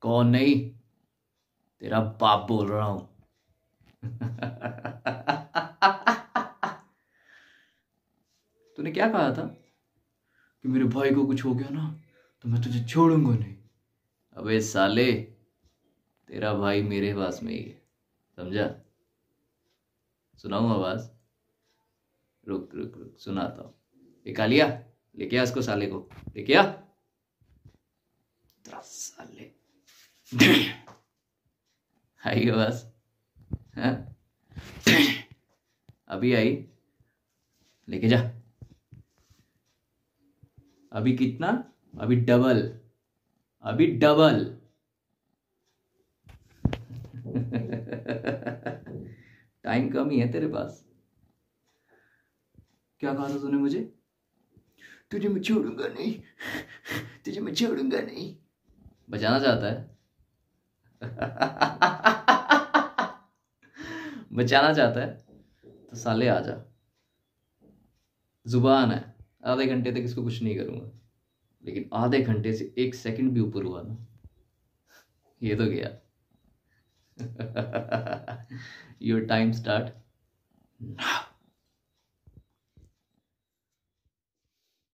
कौन नहीं? तेरा बाप बोल रहा हूँ। तूने क्या कहा था? कि मेरे भाई को कुछ हो गया ना तो मैं तुझे छोड़ूँगा नहीं। अबे साले, तेरा भाई मेरे पास में ही है, समझा? सुनाऊं आवाज़? रुक रुक रुक, सुनाता हूँ। एक लिया? लेके आ इसको साले को। लेके आ? साले। आई आवाज़ हाँ? अभी आई। लेके जा। अभी कितना? अभी डबल। अभी डबल। टाइम कम ही है तेरे पास। क्या कहा था तूने मुझे? तुझे मैं छोड़ूँगा नहीं। तुझे मैं छोड़ूँगा नहीं। बचाना चाहता है। बचाना चाहता है तो साले आ जा। ज़ुबान है। आधे घंटे तक इसको कुछ नहीं करूँगा। लेकिन आधे घंटे से एक सेकंड भी ऊपर हुआ ना। ये तो गया। Your time start now